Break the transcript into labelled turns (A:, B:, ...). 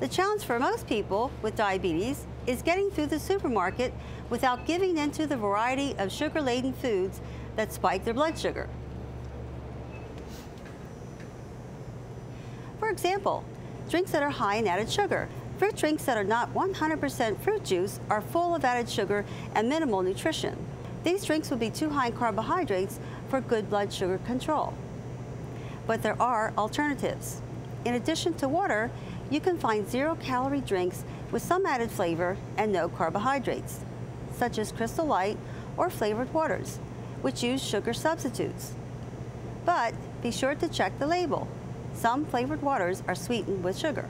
A: The challenge for most people with diabetes is getting through the supermarket without giving in to the variety of sugar-laden foods that spike their blood sugar. For example, drinks that are high in added sugar. Fruit drinks that are not 100% fruit juice are full of added sugar and minimal nutrition. These drinks would be too high in carbohydrates for good blood sugar control. But there are alternatives. In addition to water, you can find zero-calorie drinks with some added flavor and no carbohydrates, such as Crystal Light or flavored waters, which use sugar substitutes. But be sure to check the label. Some flavored waters are sweetened with sugar.